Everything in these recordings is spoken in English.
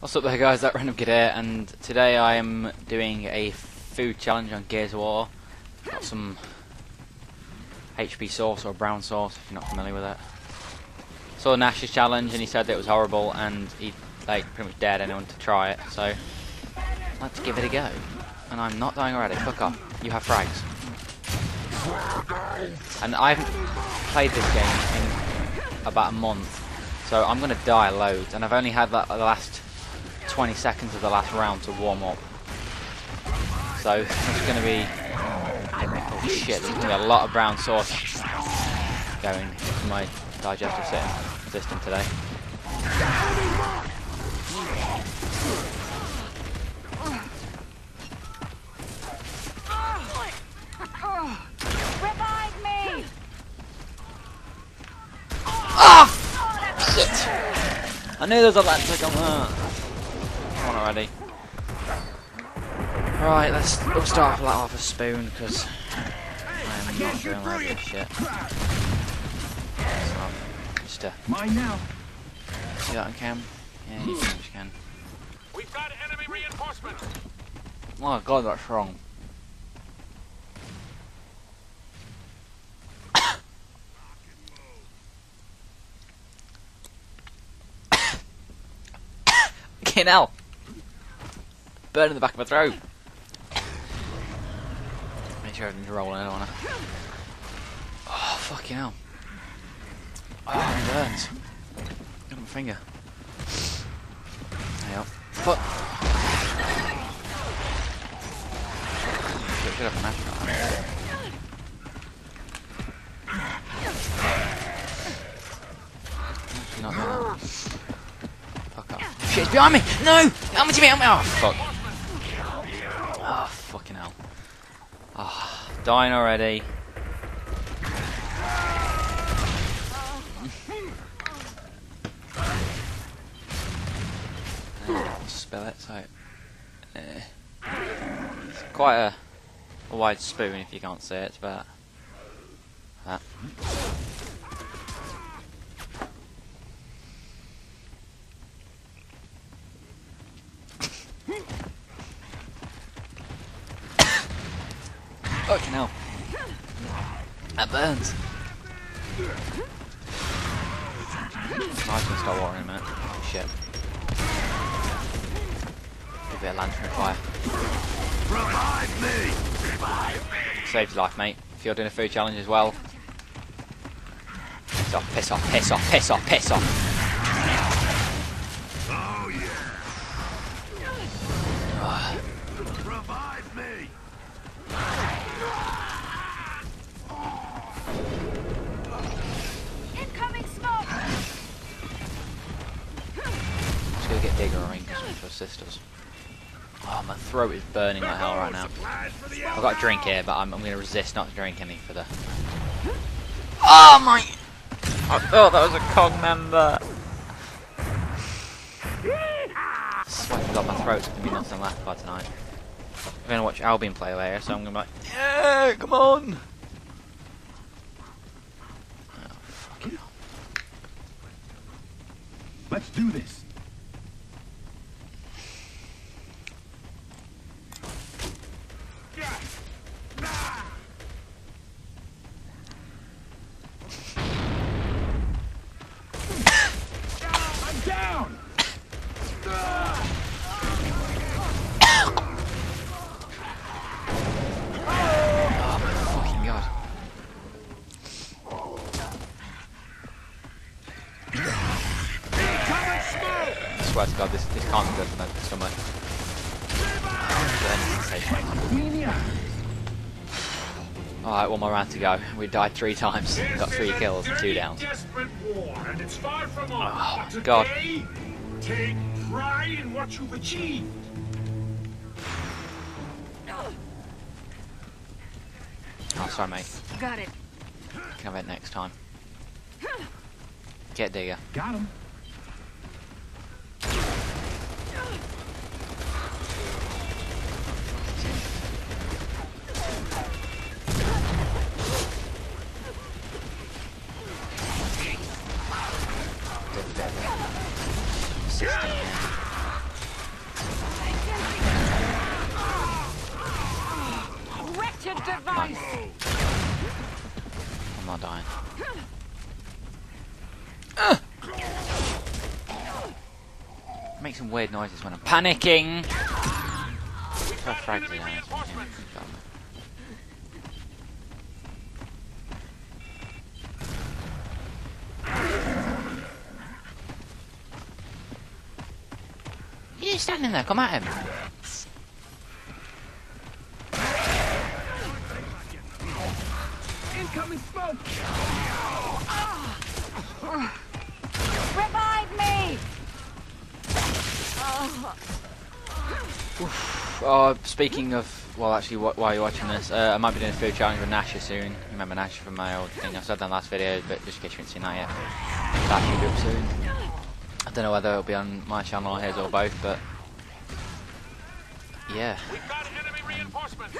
What's up there guys, that Random Kid here, and today I am doing a food challenge on Gears of War. Got some HP sauce or brown sauce if you're not familiar with it. Saw Nash's challenge and he said it was horrible and he like pretty much dared anyone to try it, so let's give it a go. And I'm not dying already, fuck off. You have frags. And I haven't played this game in about a month, so I'm gonna die loads and I've only had that the last 20 seconds of the last round to warm up. So it's going to be oh shit. There's going to be a lot of brown sauce going into my digestive system today. Ah! Shit! I knew there was a lantern on that on already. Right, let's we'll start off with like half a spoon because I am not doing like this shit. Just uh, Mine now. see that on cam? Yeah, you can. You can. We've got enemy reinforcement. Oh god, that's wrong. Okay, now. Burn in the back of my throat. Make sure I didn't roll in, I don't wanna. Oh, fucking hell. Oh, it burns. Got my finger. Yep. Fuck. Should should have a match on not doing. Fuck off. Shit, it's behind me! No! Me, Jimmy, help me! Oh, fuck. Oh, fucking hell. Oh, dying already. Uh, Spell it, so... Uh, it's quite a, a wide spoon if you can't see it, but... That. Fucking hell. That burns. Nice gonna start watering in a minute. Oh, shit. Give a bit of lantern fire. Revive me. Revive me. Saves your life, mate. If you're doing a food challenge as well. Piss off, piss off, piss off, piss off, piss off. Just gonna get Digger a ring to. Oh, my throat is burning like hell right now. I've got a drink here, but I'm, I'm going to resist not to drink any for the... Oh my... I thought that was a cog member. Sweating got my throat's going to be nothing left by tonight. I'm going to watch Albion play later, so I'm going to be like, yeah, come on. Oh. Let's do this. God, this, this can't be good for my stomach. Burning sensation. Alright, one more round to go. We died three times. Got three kills and two downs. War, and it's far from. Oh, but God. today, take pride in what you've achieved. Oh, sorry mate. Got it. Can have it next time. Get digger. Got him. Your device. I'm not dying. Ugh. Make some weird noises when I'm panicking. Yeah, You standing there, come at him. Incoming smoke! Revive me. Oh, speaking of, well, actually, wh- while you're watching this, uh, I might be doing a food challenge with Gnasher soon. Remember Gnasher from my old thing? I said that in the last video, but just in case you haven't seen that yet, that should be up soon. I don't know whether it'll be on my channel or his or both, but yeah. We've got enemy reinforcements.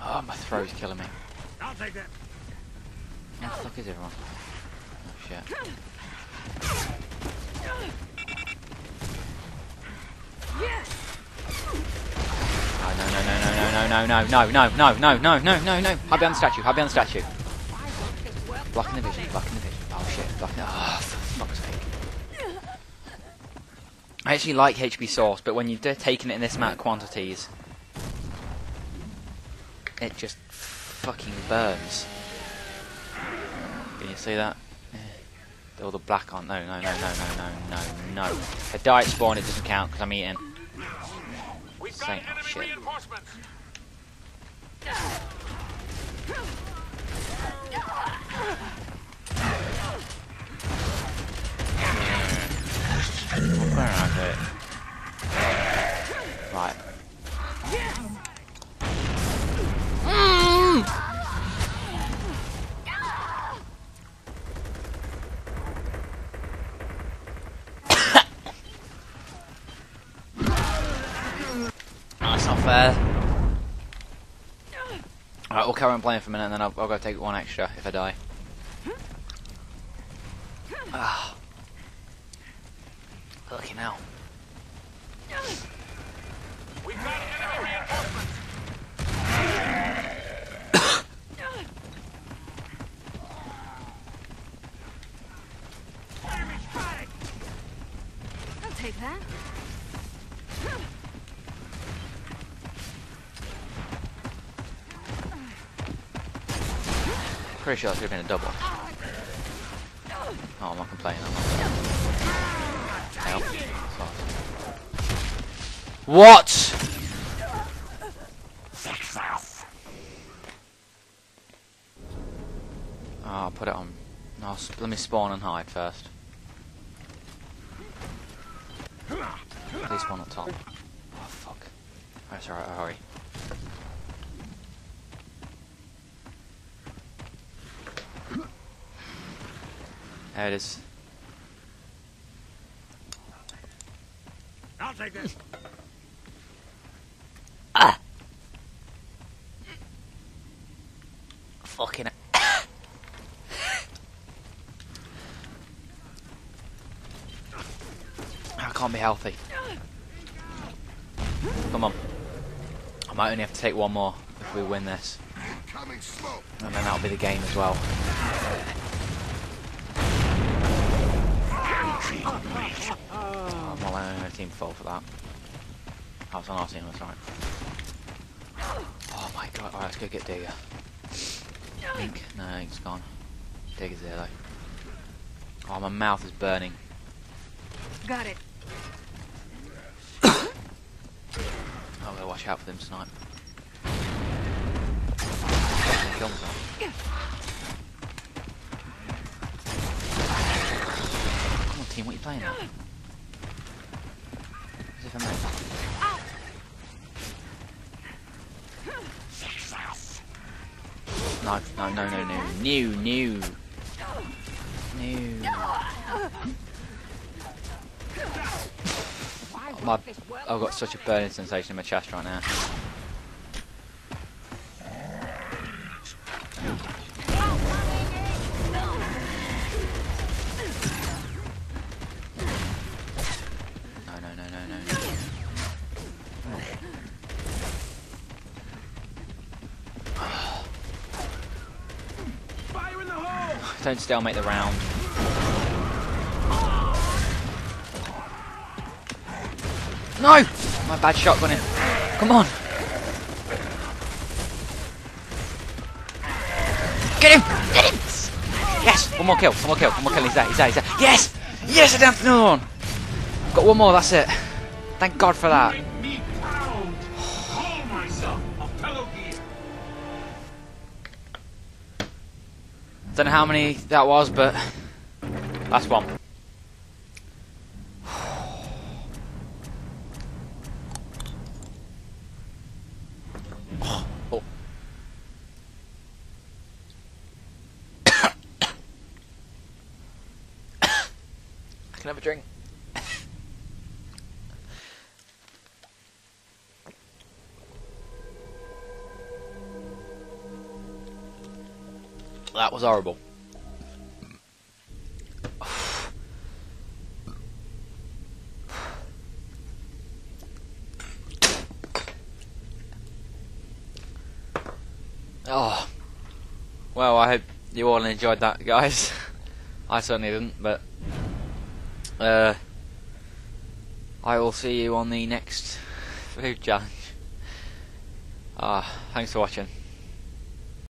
Oh, my throat's killing me. I'll take that. Where the fuck is everyone? Oh shit. Oh, no, no, no, no, no, no, no, no, no, no, no, no, no, no. No! No hide behind the statue, hide behind the statue. Blocking the vision, blocking the vision. Oh shit, blocking the... Oh, for fuck's sake. I actually like HP sauce, but when you're taking it in this amount of quantities, it just fucking burns. Can you see that? All the black on. No, no, no, no, no, no, no, no. A diet spawn, it doesn't count because I'm eating. We've got Saint- enemy shit. reinforcements. Where am I it? Right. That's not fair. Alright, we'll carry on playing for a minute and then I'll, I'll go take one extra if I die. Ah. Looking out. We've got enemy reinforcements. I'll take that. Pretty sure that should have been a double. Oh, I'm not complaining. I'm not Help. What? Oh, I'll put it on. No, I'll let me spawn and hide first. Please spawn up top. Oh, fuck. That's alright, I'll hurry. There it is. I'll take this. Ah! Fucking. I can't be healthy. Come on. I might only have to take one more if we win this. And then that'll be the game as well. Oh, well, I'm going to team fall for that. I was on our team, that's right. Oh my god, alright, let's go get Digger. Ink? No, Ink's gone. Digger's there though. Oh, my mouth is burning. Got it. Oh, gonna watch out for them snipe. Team, what are you playing at? As if I'm out. No, no, no, no, no. New, new. New. Oh, my, I've got such a burning sensation in my chest right now. No, no, no, no, no, no. Don't stalemate the round. No! My bad shotgunning. Come on. Get him! Get him! Yes! One more kill, one more kill, one more kill. He's there, he's there, he's there. Yes! Yes, I downed another one! Got one more, that's it. Thank God for that. Don't know how many that was, but last one. Oh. I can have a drink. That was horrible. Oh. Well, I hope you all enjoyed that, guys. I certainly didn't, but uh, I will see you on the next food challenge. Ah, thanks for watching.